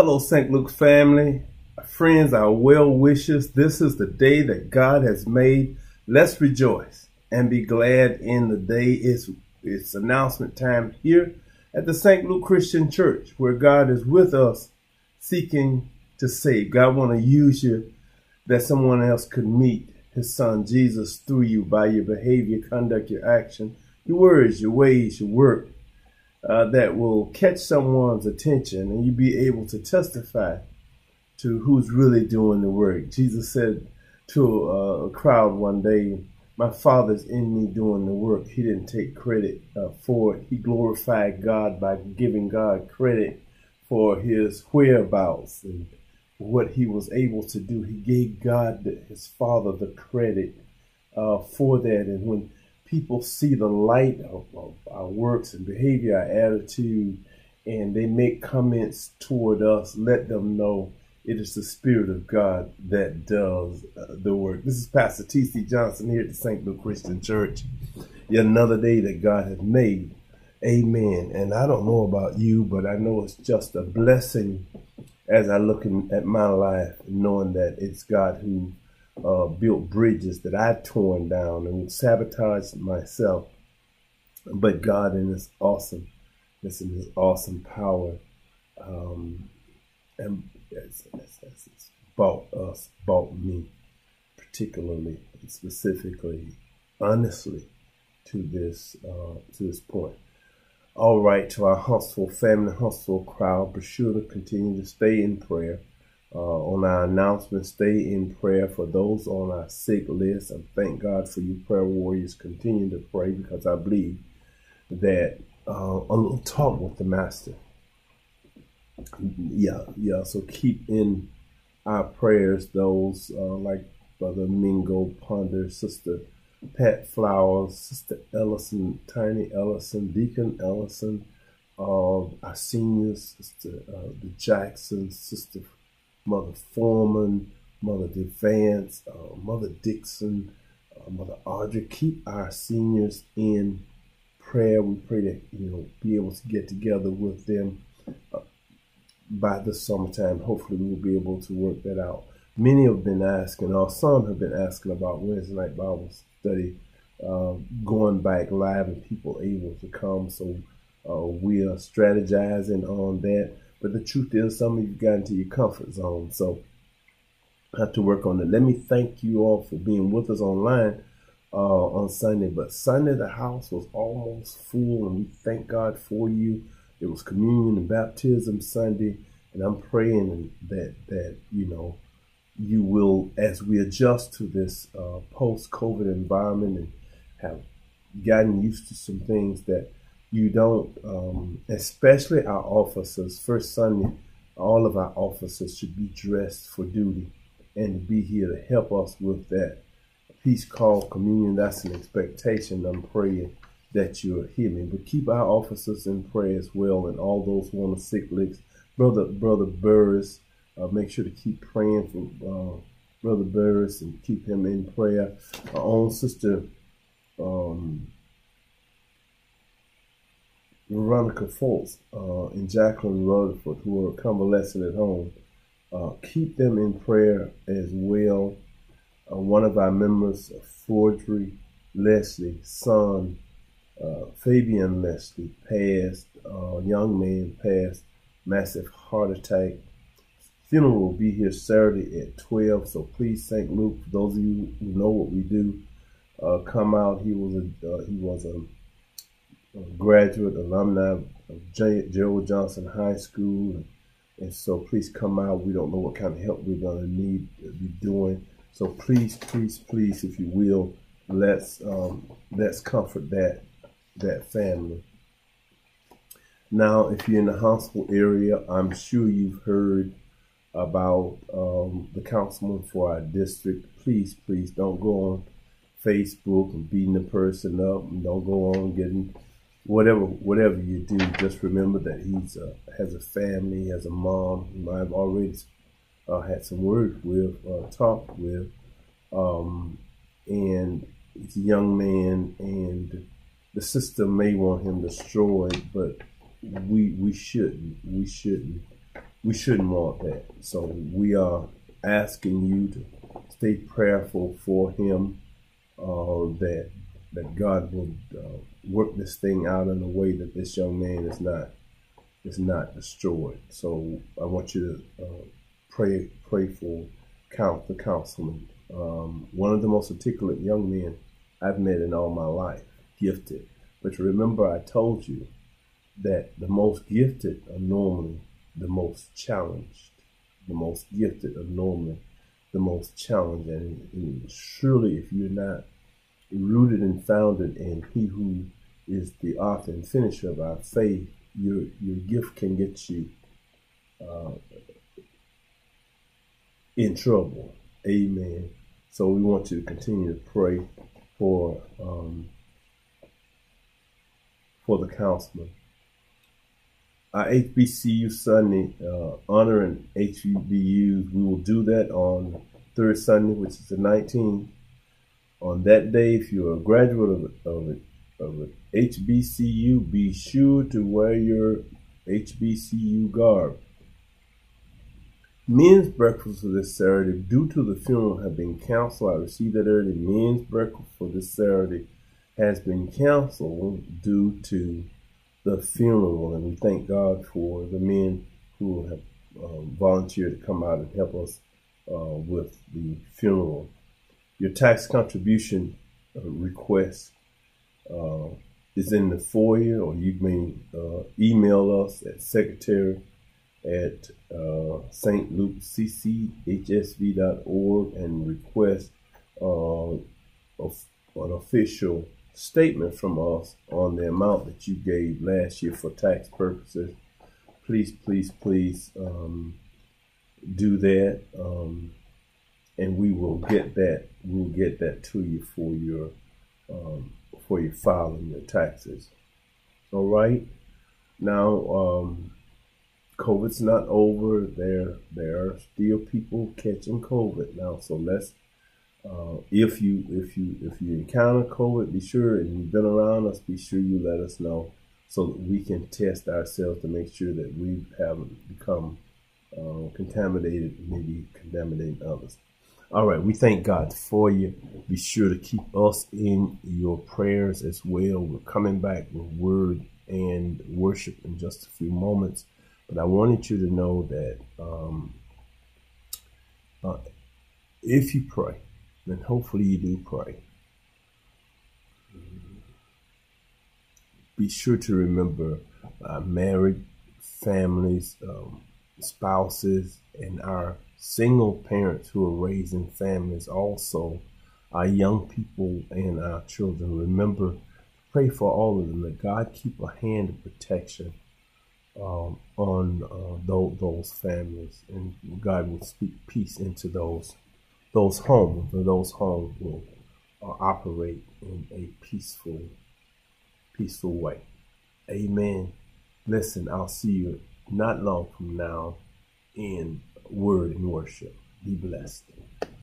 Hello, St. Luke family, friends, our well wishes. This is the day that God has made. Let's rejoice and be glad in the day. It's, it's announcement time here at the St. Luke Christian Church, where God is with us seeking to save. God want to use you that someone else could meet his son Jesus through you by your behavior, conduct, your action, your words, your ways, your work uh, that will catch someone's attention and you be able to testify to who's really doing the work. Jesus said to a, a crowd one day, My Father's in me doing the work. He didn't take credit uh, for it. He glorified God by giving God credit for his whereabouts and what he was able to do. He gave God, his Father, the credit uh, for that. And when people see the light of, of, our works and behavior, our attitude, and they make comments toward us, let them know it is the Spirit of God that does uh, the work. This is Pastor T.C. Johnson here at the St. Luke Christian Church. Yet another day that God has made. Amen. And I don't know about you, but I know it's just a blessing as I look in, at my life, knowing that it's God who uh, built bridges that I've torn down and sabotaged myself. But God, in His awesome, this in His awesome power, um, and it's, it's, bought us, bought me, particularly, specifically, honestly, to this uh, to this point. All right, to our Huntsville family, Huntsville crowd, be sure to continue to stay in prayer uh, on our announcement, stay in prayer for those on our sick list. And thank God for you, prayer warriors. Continue to pray because I believe that uh, a little talk with the Master. Yeah, yeah. So keep in our prayers those uh, like Brother Mingo Ponder, Sister Pat Flowers, Sister Ellison, Tiny Ellison, Deacon Ellison, uh, our seniors, Sister uh, the Jackson, Sister Mother Foreman, Mother DeVance, uh, Mother Dixon, uh, Mother Audrey. Keep our seniors in prayer. We pray that you know be able to get together with them uh, by the summertime. Hopefully, we'll be able to work that out. Many have been asking, or some have been asking about Wednesday night Bible study uh, going back live and people able to come. So uh, we are strategizing on that. But the truth is, some of you got into your comfort zone. So I have to work on it. Let me thank you all for being with us online uh, on Sunday. But Sunday, the house was almost full, and we thank God for you. It was communion and baptism Sunday, and I'm praying that that you know you will, as we adjust to this uh, post-COVID environment and have gotten used to some things that you don't, um, especially our officers. First Sunday, all of our officers should be dressed for duty and be here to help us with that peace call communion. That's an expectation. I'm praying that you're me. But keep our officers in prayer as well, and all those who on the sick list. Brother, brother Burris, uh, make sure to keep praying for uh, brother Burris and keep him in prayer. Our own sister. Um, Veronica Foltz uh, and Jacqueline Rutherford, who are convalescent at home. Uh, keep them in prayer as well. Uh, one of our members, Forgery Leslie, son, uh, Fabian Leslie, passed, uh, young man passed, massive heart attack. Funeral will be here Saturday at 12, so please, St. Luke, for those of you who know what we do, uh, come out. He was a, he was a graduate alumni of J- Gerald Johnson High School. And so please come out. We don't know what kind of help we're going to need to be doing. So please, please, please, if you will, let's um, let's comfort that that family. Now, if you're in the Huntsville area, I'm sure you've heard about um, the councilman for our district. Please, please don't go on Facebook and beating the person up, and don't go on getting whatever whatever you do, just remember that he's uh, has a family, has a mom whom I've already uh, had some words with, uh, talked with, um, and he's a young man, and the system may want him destroyed, but we we shouldn't we shouldn't. we shouldn't want that. So we are asking you to stay prayerful for him, uh, that that God will uh, work this thing out in a way that this young man is not is not destroyed. So I want you to uh, pray pray for count the councilman, um, one of the most articulate young men I've met in all my life, gifted. But remember, I told you that the most gifted are normally the most challenged. The most gifted are normally the most challenged. And, and surely, if you're not rooted and founded in He who is the author and finisher of our faith, your your gift can get you uh, in trouble. Amen. So we want you to continue to pray for um, for the councilman. Our HBCU Sunday uh, honoring HBCUs, we will do that on third Sunday, which is the 19th. On that day, if you're a graduate of, of, of HBCU, be sure to wear your HBCU garb. Men's breakfast for this Saturday, due to the funeral, have been canceled. I received that early. Men's breakfast for this Saturday has been canceled due to the funeral, and we thank God for the men who have um, volunteered to come out and help us uh, with the funeral. Your tax contribution uh, request uh, is in the foyer, or you may uh, email us at secretary at uh, stlukecchsv.org and request uh, an official statement from us on the amount that you gave last year for tax purposes. Please, please, please um, do that, um, and we will get that. We'll get that to you for your um, for your filing your taxes. All right. Now, um, COVID's not over. There, there are still people catching COVID now. So let's, uh, if you if you if you encounter COVID, be sure and you've been around us, be sure you let us know so that we can test ourselves to make sure that we haven't become uh, contaminated, maybe contaminating others. All right, we thank God for you. Be sure to keep us in your prayers as well. We're coming back with word and worship in just a few moments. But I wanted you to know that um, uh, if you pray, then hopefully you do pray. Be sure to remember uh, married families, um, spouses, and our single parents who are raising families, also our young people and our children. Remember, pray for all of them that God keep a hand of protection um, on uh, those, those, families, and God will speak peace into those those homes, and those homes will uh, operate in a peaceful, peaceful way. Amen. Listen, I'll see you not long from now in word and worship. Be blessed.